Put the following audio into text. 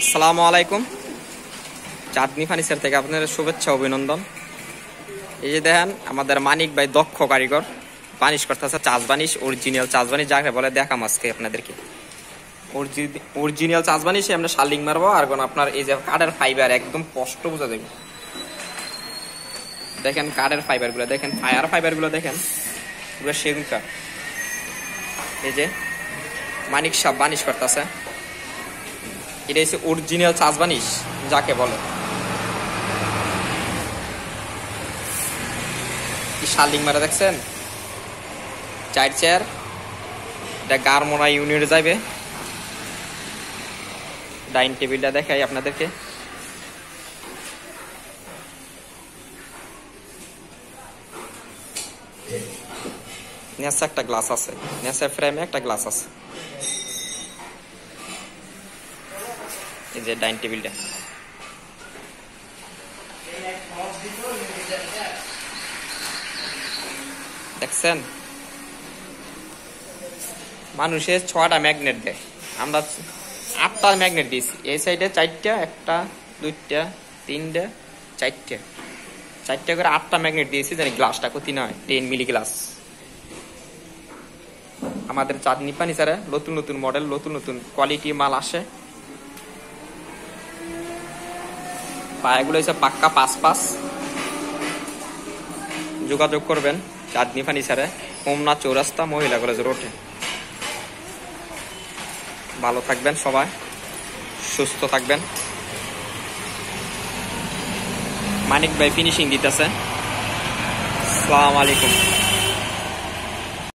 আসসালামু আলাইকুম। চাঁদনি ফার্নিচার থেকে আপনাদের শুভেচ্ছা, অভিনন্দন। এই যে দেখেন, আমাদের মানিক ভাই দক্ষ কারিগর, বানিশ করতেছে চাষ বানিশ অরিজিনাল চাষ বানিশ, যাকে বলে দেখাম আজকে আপনাদেরকে। অরিজিনাল চাষ বানিশে আমরা শালিং মারবো, আর কোন আপনার এই যে কাঠের ফাইবার একদম স্পষ্ট বোঝা যাবে। দেখেন কাঠের ফাইবারগুলো দেখেন ফায়ার ফাইবারগুলো দেখেন, পুরো সেগুন কাঠ এই যে মানিক সাহ বানিশ করতেছে। এটা হচ্ছে অরিজিনাল চাষ বানিশ, যাকে বলে। শালিং মারা দেখছেন? চার চেয়ার। এটা গারমোনা ইউনিট যাবে ডাইনিং টেবিলটা দেখাই আপনাদেরকে। নেসা একটা গ্লাস আছে। নেসা ফ্রেমে একটা গ্লাস আছে। এই যে ডাইনিং টেবিলটা। দেখছেন? মানুষের ছটা ম্যাগনেট দেয়। আমরা আটটা ম্যাগনেট দিয়েছি। এই সাইডে চারটা, একটা, দুইটা, তিনটা, চারটা। চারটা করে আটটা ম্যাগনেট দিয়েছি, জানি গ্লাসটা কতি নয়, টেন মিলি গ্লাস। আমাদের চাঁদনি পানি ছাড়া নতুন নতুন মডেল, নতুন নতুন কোয়ালিটি মাল আসে। পায়াগুলো হচ্ছে পাক্কা পাঁচ পাঁচ। যোগাযোগ করবেন চাঁদনি ছাড়া হোমনা চৌরাস্তা মহিলা কলেজ রোডে। ভালো থাকবেন সবাই, সুস্থ থাকবেন। মানিক ভাই ফিনিশিং দিতেছে। আসসালামু আলাইকুম।